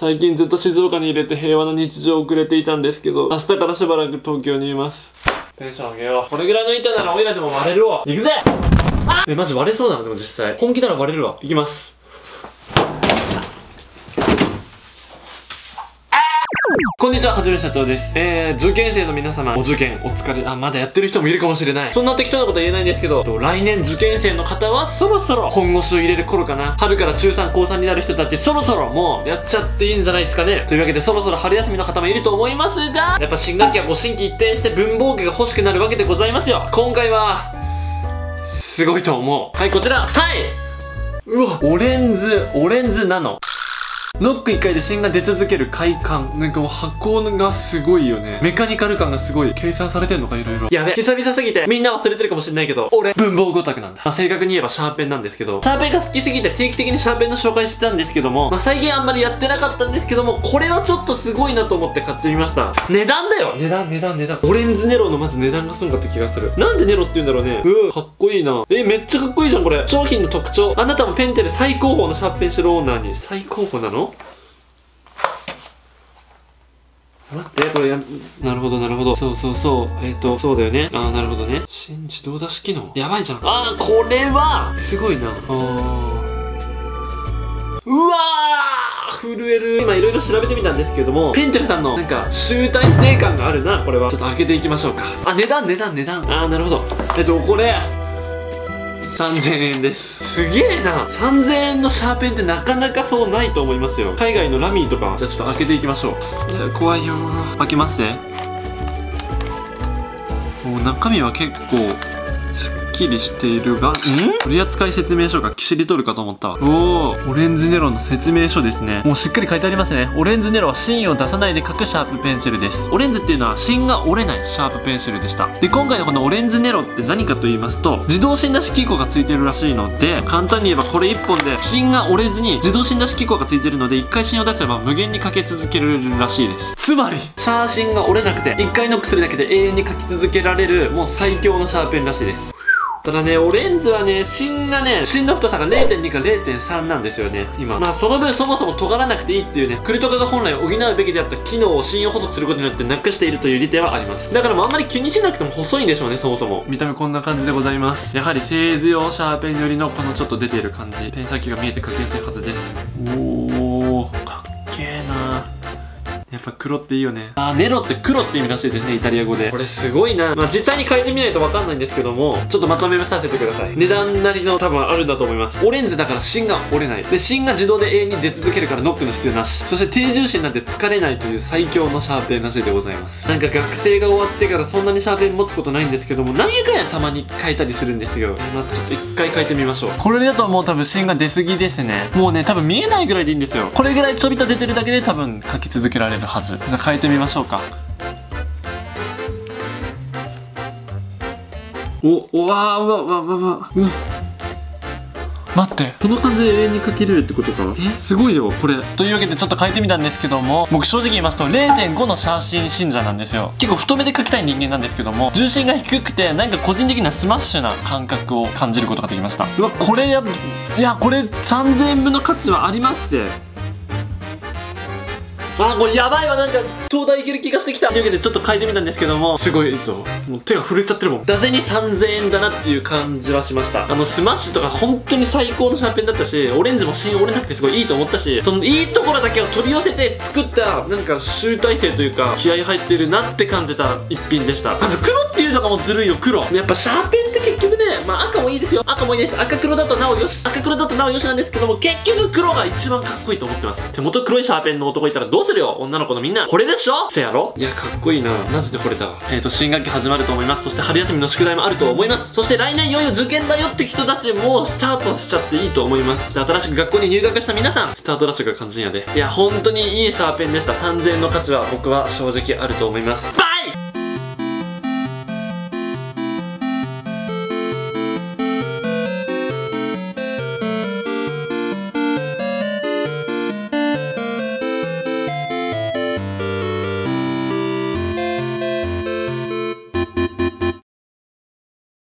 最近ずっと静岡に入れて平和な日常を送れていたんですけど、明日からしばらく東京にいます。テンション上げよう。これぐらいの板ならオイラでも割れるわ。行くぜえ、マジ割れそうだな、でも実際。本気なら割れるわ。行きます。こんにちは、はじめ社長です。えー、受験生の皆様、お受験お疲れ、あ、まだやってる人もいるかもしれない。そんな適当なこと言えないんですけど、来年受験生の方はそろそろ本腰を入れる頃かな。春から中3、高3になる人たち、そろそろもうやっちゃっていいんじゃないですかね。というわけで、そろそろ春休みの方もいると思いますが、やっぱ新学期はご新規一転して文房具が欲しくなるわけでございますよ。今回は、すごいと思う。はい、こちら。はいうわ、オレンズ、オレンズナノ。ノック1回で芯が出続ける快感。なんかもう箱がすごいよね。メカニカル感がすごい。計算されてんのかいろいろ。やべ。久々すぎてみんな忘れてるかもしれないけど、俺、文房具オタクなんだ。まあ、正確に言えばシャーペンなんですけど、シャーペンが好きすぎて定期的にシャーペンの紹介してたんですけども、まあ、最近あんまりやってなかったんですけども、これはちょっとすごいなと思って買ってみました。値段だよ値段、値段、値段。オレンズネロのまず値段がすごかった気がする。なんでネロって言うんだろうね。うん、かっこいいな。え、めっちゃかっこいいじゃん、これ。商品の特徴。あなたもペンテル最高峰のシャーペンシロオーナーに。最高峰なの？待ってこれやなるほどなるほど。そうそうそう。えっ、とそうだよね。ああなるほどね。新自動出し機能。やばいじゃん。あーこれはすごいな。あー。うわー震える。今いろいろ調べてみたんですけどもペンテルさんのなんか集大成感があるな。これは。ちょっと開けていきましょうか。あ値段値段値段。ああなるほど。えっとこれ3000円です。すげえな。3000円のシャーペンってなかなかそうないと思いますよ。海外のラミーとかじゃあちょっと開けていきましょう。いや怖いよ開けますね。もう中身は結構きりしているがん？取扱説明書がキシリトルかと思ったわ。おおオレンズネロの説明書ですね。もうしっかり書いてありますね。オレンズネロは芯を出さないで書くシャープペンシルです。オレンズっていうのは芯が折れないシャープペンシルでした。で今回のこのオレンズネロって何かと言いますと自動芯出し機構がついてるらしいので簡単に言えばこれ1本で芯が折れずに自動芯出し機構がついてるので1回芯を出せば無限にかけ続けられるらしいです。つまりシャー芯が折れなくて1回ノックするだけで永遠に書き続けられるもう最強のシャーペンらしいです。ただね、オレンズはね、芯がね、芯の太さが0.2か0.3なんですよね、今。まあ、その分そもそも尖らなくていいっていうね、クルトガが本来補うべきであった機能を芯を細くすることによってなくしているという利点はあります。だからもうあんまり気にしなくても細いんでしょうね、そもそも。見た目こんな感じでございます。やはり製図用シャーペンよりのこのちょっと出ている感じ。ペン先が見えて書きやすいはずです。おー、やっぱ黒っていいよね。あー、ネロって黒って意味らしいですね、イタリア語で。これすごいな。まあ実際に嗅いでみないとわかんないんですけども、ちょっとまとめさせてください。値段なりの多分あるんだと思います。オレンズだから芯が折れない。で、芯が自動で永遠に出続けるからノックの必要なし。そして低重心なんて疲れないという最強のシャーペンらしいでございます。なんか学生が終わってからそんなにシャーペン持つことないんですけども、なんやかんやたまに変えたりするんですよ。まあちょっと一回変えてみましょう。これだともう多分芯が出すぎですね。もうね、多分見えないぐらいでいいんですよ。これぐらいちょびっと出てるだけで多分書き続けられるはず。じゃあ変えてみましょうか。お、おわー、うわ、うわ、うわ、うわ、うわ。待って。この感じで永遠に書けれるってことか？え？すごいよこれ。というわけでちょっと書いてみたんですけども僕正直言いますと0.5のシャー芯信者なんですよ。結構太めで書きたい人間なんですけども重心が低くてなんか個人的なスマッシュな感覚を感じることができました。うわこれやいやこれ3000円分の価値はありますってあーこれやばいわなんか東大行ける気がしてきた。というわけでちょっと書いてみたんですけども。すごいぞ。もう手が震えちゃってるもん。伊達に3000円だなっていう感じはしました。あのスマッシュとか本当に最高のシャーペンだったしオレンズも芯折れなくてすごいいいと思ったしそのいいところだけを取り寄せて作ったなんか集大成というか気合入ってるなって感じた一品でした。まず黒っていうのがもうずるいよ黒。やっぱシャーペンまあ赤もいいですよ。赤もいいです。赤黒だとなおよし。赤黒だとなおよしなんですけども結局黒が一番かっこいいと思ってます。手元黒いシャーペンの男いたらどうするよ？女の子のみんな。これでしょ？せやろ？いやかっこいいな。マジで惚れたわ。えーと新学期始まると思います。そして春休みの宿題もあると思います。そして来年いよいよ受験だよって人たちもスタートしちゃっていいと思います。じゃあ新しく学校に入学した皆さんスタートダッシュが肝心やで。いや本当にいいシャーペンでした。3000円の価値は僕は正直あると思います。バイ！